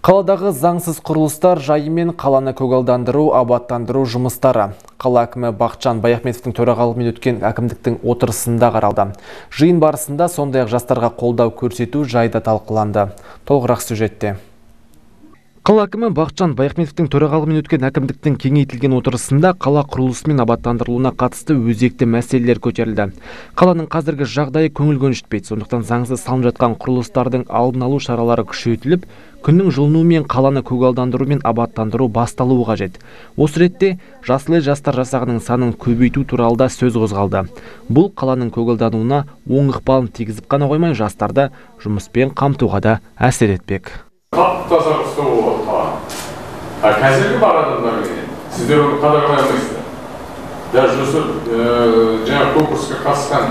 Қаладағы заңсыз құрылыстар жайымен қаланы көгалдандыру, абаттандыру жұмыстары. Қала әкімі Бақчан Баяхметовтің төрағалығымен өткен әкімдіктің отырысында қаралды. Жиын барысында сондай ақ жастарға қолдау көрсету жайда талқыланды. Толығырақ сюжетте. Қала әкімі Бақчан Баяхметовтің төрағалығымен өткен әкімдіктің кеңейтілген отырысында қала құрылысы мен абаттандырылуына қатысты өзекті мәселелер көтерілді. Қаланың қазіргі жағдайы көңіл көншітпейді, сондықтан заңсыз салынып жатқан құрылыстардың алдын алу шаралары күшейтіліп, күннің жылынуы мен қаланы көгалдандыру мен абаттандыру басталуы қажет. Осы ретте Жасыл жастар жасағының санын көбейту туралы да сөз қозғалды. Бұл қаланың көгалдануына оң ықпалын тигізіп қана қоймай, жастарды жұмыспен қамтуға да әсер етпек. тап таза ұстау болады қаланы а қазіргі бар адамдар келеді сіздер оны қадағалай алмайсыздар даже осы жаңағы конкурсқа қатысқан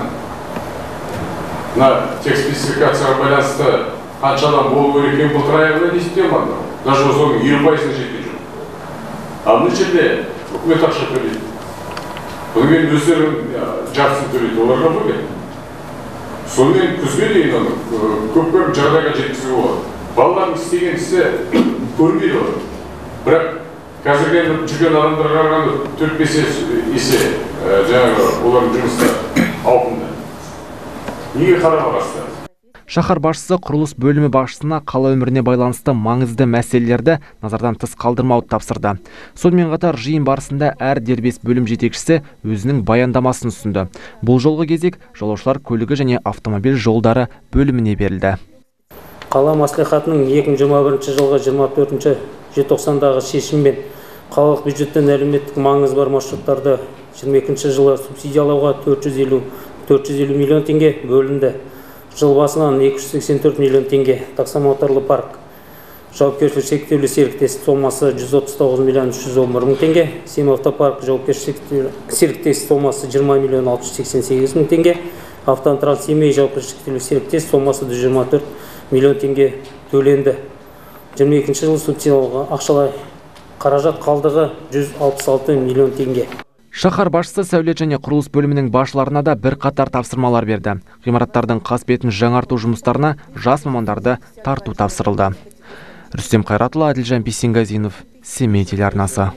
мына тек спецификацияға байланысты қанша адам болу керек екенін былтыр не істей алмады даже соның елу пайызына жеткен жоқ ал мына жерде үкімет ақша төлейді одан кейін өздері жартысын төлейді оларға бұл не сонымен күзге дейін оны көп көп жағдайға жеткізуге болады балалардың істеген ісі көрінбейді ғой бірақ қазіргі жүрген адамдарға қарағанда төрт бес есе жаңағы олардың жұмысы ауқымды неге қарамағансыздар Шаһар басшысы құрылыс бөлімі басшысына қала өміріне байланысты маңызды мәселелерді назардан тыс қалдырмауды тапсырды. Сонымен қатар жиын барысында әр дербес бөлім жетекшісі өзінің баяндамасын ұсынды. Бұл жолғы кезек жолаушылар көлігі және автомобиль жолдары бөліміне берілді. қала мәслихатының 2021 жылғы 24 желтоқсандағы шешіммен қалалық бюджеттен әлеуметтік маңызы бар маршруттарды 22 жылы субсидиялауға 450 450 миллион теңге бөлінді. Жыл басынан 284 миллион теңге таксомоторлы парк. Жауапкершілігі шектеулі серіктестік сомасы 139 миллион 311 мың теңге сем автопарк жауапкершілігі серіктестік сомасы 20 миллион 688 мың теңге автотранс семей жауапкершілігі шектеулі серіктестік сомасы 124 миллион теңге төленді. 22 жылы субсидиялауға ақшалай қаражат қалдығы 166 миллион теңге Шаһар басшысы сәулет және құрылыс бөлімінің басшыларына да бір қатар тапсырмалар берді. Ғимараттардың қасбетін жаңарту жұмыстарына жас мамандарды тарту тапсырылды. Рүстем Қайратұлы, Әділжан Бейсенғазинов, Семей телеарнасы.